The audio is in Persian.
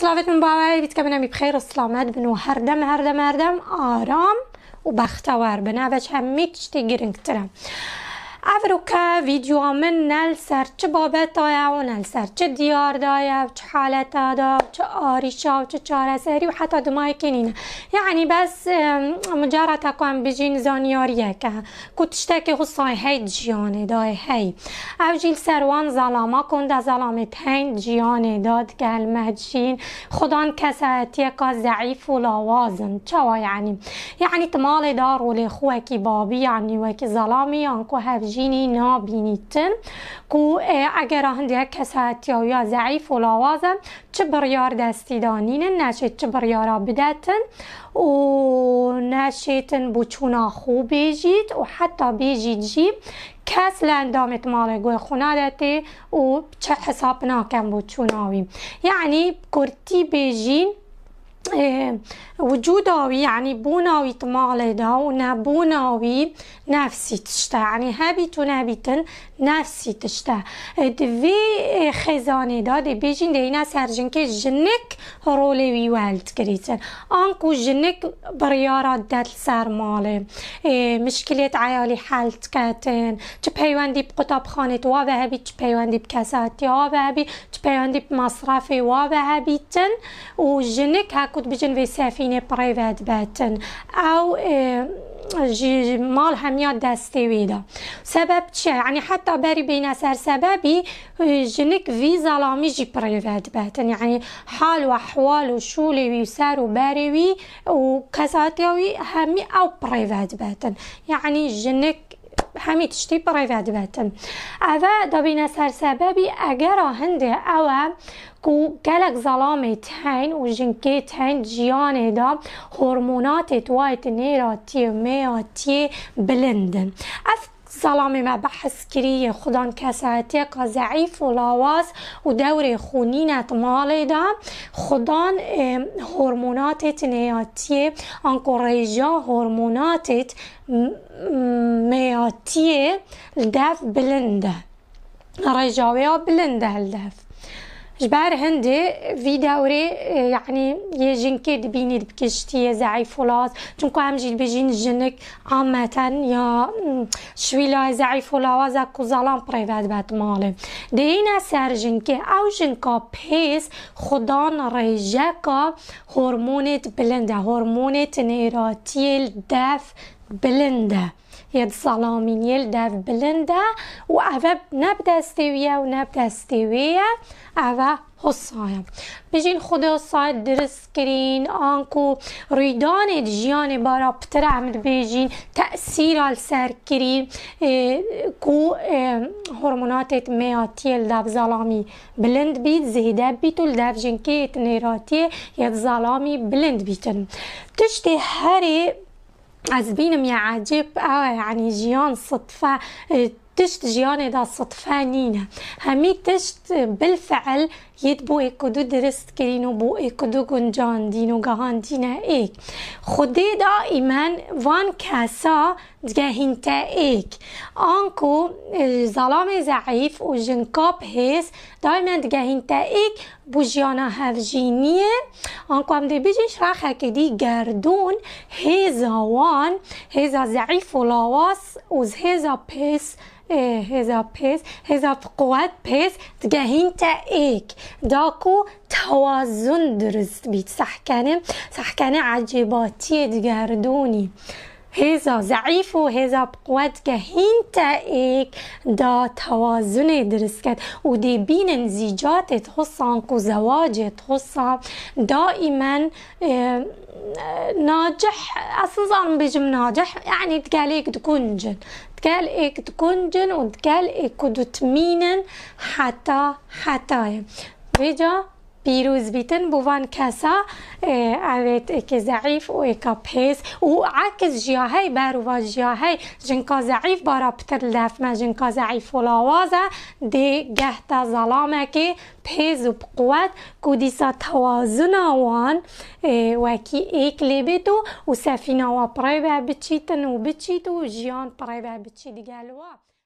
سلاوێت باوای بیت کە بنەمی بخیر. و سلامەت هردم هردم هەردەم هەردەم هەردەم ئارام و بەختەوار بنابەت هەممی شتی گرنگترە. افروکا ویدیو من چه بابت دایا و نل سر چه دیار دایا و حالت دا چه آریشا و چاره سری و حتی دمای کنینه یعنی بس مجرد تکوان بجین زانیاریه که کتشتک خصای هی جیانه دای هی او جیل سروان ظلاما کنده ظلامت هین جیانه داد گل مجین خدان کساتی که ضعیف و لاوازن چوا یعنی یعنی تمال دار و لخوه کی بابی یعنی وکی ظلامی آنکو هفجی جینی نابینیتن کو اگر کساتی یا ضعیف و لاوازم چه بریار دستی دانین نشید چه بریارا بدتن. و نشیتن بچونا خوب بیجید و حتی بیجید جیب کس لندامت مال گوی خونه دتی و چه حساب ناکم بچوناوی یعنی کرتی بیجین وجوداوي يعني بوناوي طمالي دا ونبوناوي نفسي تشتا. يعني هابيت ونبيتن نفسي تشتا. دوي خزاني دا دي بيجين دينا سرجن كي جنك رولي وي والد كريتن انكو جنك بريارات دات سر مالي. مشكلة عيالي حلت كاتن. تبهيواندي بقطاب خانة وابهبي تبهيواندي بكاساتي وابهبي تبهيواندي بمصرفي وابهبيتن وجنك هاك كنت بجن في سفينة برايفات باتن أو جي مال هميات دستي ويدا سبب چه؟ يعني حتى بري بين سر سببي جنك في ظلامي جي برايفات باتن يعني حال وأحوال وشولي وسار وباري وكساتيوي همي أو برايفات باتن يعني جنك برايفات باتن أفا دابينا سر سببي أجرا هنده أو کو گلک ظلامت هین و جنکت هین جیان دا هورمونات وایت نیراتی و میاتی بلندن اف ظلامي ما بحث كريه خدان كساتي ضعيف ولاواز ودوري خونينة مالي دا خدان هرمونات تنياتي انكو ريجا هرمونات مياتي الدف بلنده ريجاويا بلنده الدف جبار هندي في دوري يعني يجين كيد بيني بكشتي زعي فلاس چونكو هم جيل بيجين جنك عامة يا شويلا زعي فلاس اكو ظلام بريفات بات مالي. دينا سر جنكي او جنكا بيس خدان ريجاكا هرمونت بلنده هرمونت نيراتي الدف بلندا. يد الصالون يلدا في بلندا وافا نبدا استوية ونبدا استيوية افا هصايا بجي الخدي هصايا درس كرين انكو ريدان جيان بارا بتر عمد بيجين تأثير على السر كرين كو آه، هرمونات آه، مياتي يلدا زلامي بلند بيت زهدا بيتو الداب جنكيت نيراتي يد زلامي بلند بيتن تشتي هاري از بینم یا عجیب اوه یعنی يعني جیان صدفه آه، تشت جياني دا صدفة صدفانين هميك تشت بالفعل يد بو إكدو درست كرينو بو إكدو گنجان دينو گهان دينه إيك. خودي دا ايمان وان كاسا دگهين تا ايك انكو ظلام ضعيف و جنكاب هيس دائما دگهين تا ايك بو جيانا هفجينية انكو هم دي بيجيش راخة كدي گردون. هيزا وان هيزا ضعيف و لاواس و هيزا بيس هزا پیس هزا قوت پیس دگهین تا ایک داکو توازن درست بید سحکنه سحکنه عجیباتی دگردونی هزا ضعیف هذا ضعيف وهذا بقوات كهين إيك دا توازن درسكت. دي بين انزيجات تخصان و زواج تخصن دائما آه، ناجح أصلا صار بيجم ناجح. يعني تقاليك تكون جن تقاليك تكون جن وتقاليك تمينن حتى حتى بيجا پیروز بیتن بوان کسا اوید که ضعیف و اکا پیس و عکس جیاهی برو جیاهی. جنکا ضعیف بارا پتر لف ما جنکا ضعیف و لاوازه دی گهتا ظلامه که پیز و بقوت کودیسا توازن وان وکی ایک لیبیتو و سفینه و پرای بچیتن و بچیتو و جیان پرای بچی